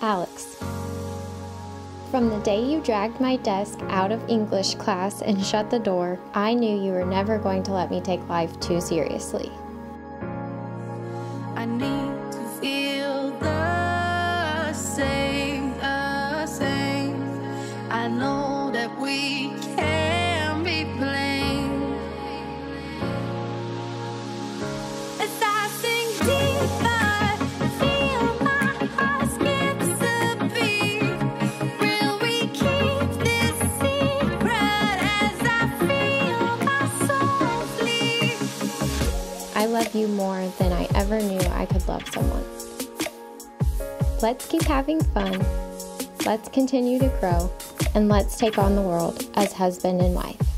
Alex. From the day you dragged my desk out of English class and shut the door, I knew you were never going to let me take life too seriously. I need to feel the same, the same. I know that we can I love you more than I ever knew I could love someone. Let's keep having fun, let's continue to grow, and let's take on the world as husband and wife.